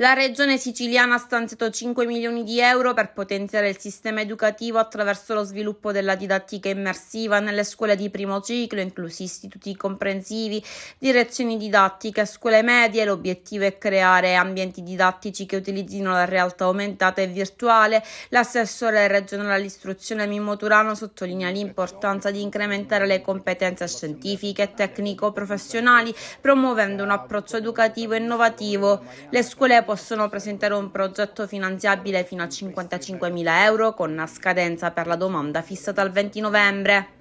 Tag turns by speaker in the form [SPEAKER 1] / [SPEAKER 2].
[SPEAKER 1] La regione siciliana ha stanziato 5 milioni di euro per potenziare il sistema educativo attraverso lo sviluppo della didattica immersiva nelle scuole di primo ciclo, inclusi istituti comprensivi, direzioni didattiche, scuole medie. L'obiettivo è creare ambienti didattici che utilizzino la realtà aumentata e virtuale. L'assessore regionale all'istruzione Mimmo Turano sottolinea l'importanza di incrementare le competenze scientifiche e tecnico-professionali, promuovendo un approccio educativo innovativo. Le scuole possono presentare un progetto finanziabile fino a 55.000 euro con una scadenza per la domanda fissata al 20 novembre.